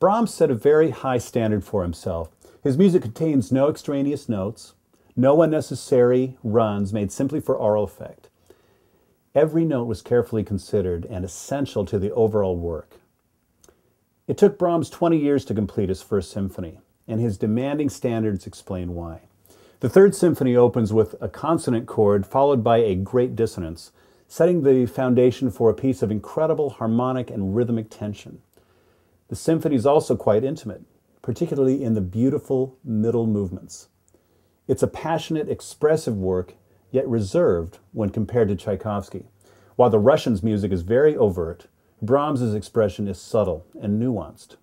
Brahms set a very high standard for himself. His music contains no extraneous notes, no unnecessary runs made simply for aural effect. Every note was carefully considered and essential to the overall work. It took Brahms 20 years to complete his first symphony, and his demanding standards explain why. The third symphony opens with a consonant chord followed by a great dissonance, setting the foundation for a piece of incredible harmonic and rhythmic tension. The symphony is also quite intimate, particularly in the beautiful middle movements. It's a passionate, expressive work, yet reserved when compared to Tchaikovsky. While the Russian's music is very overt, Brahms's expression is subtle and nuanced.